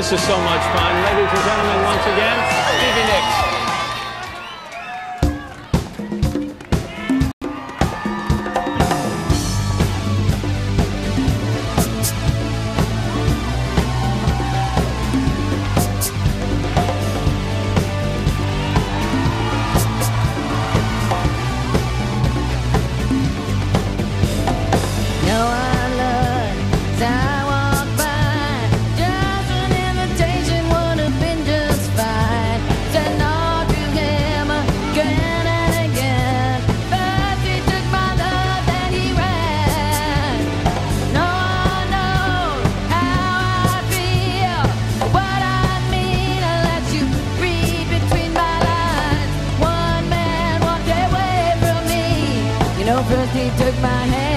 This is so much fun. Ladies and gentlemen, once again, Stevie Nicks. he took my hand.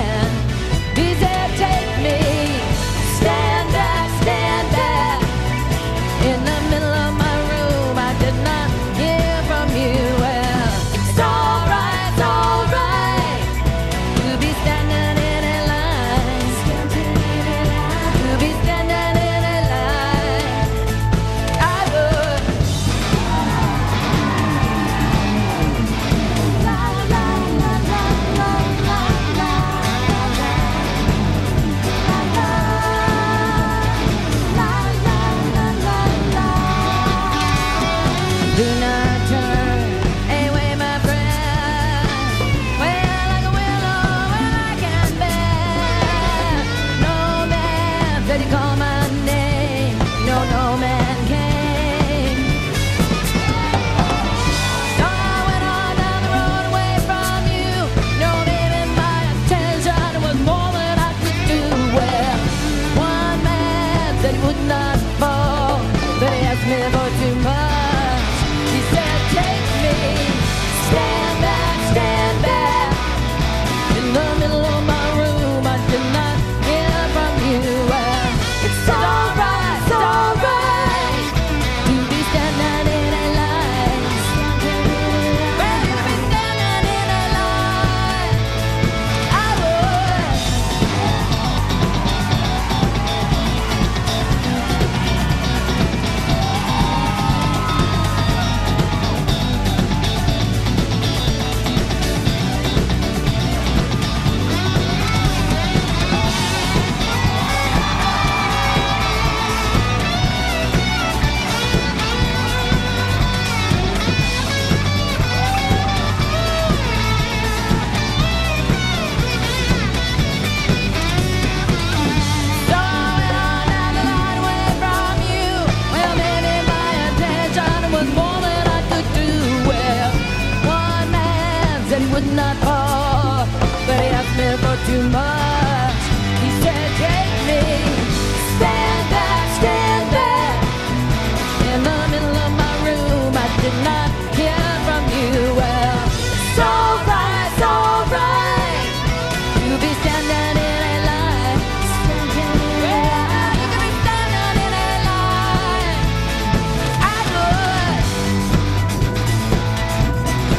would not fall, but he asked me for too much.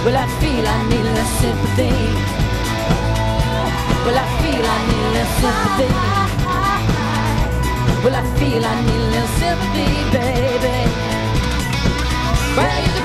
Well, I feel I need less sympathy. Well, I feel I need less sympathy. Well, I feel I need less sympathy, baby. Well,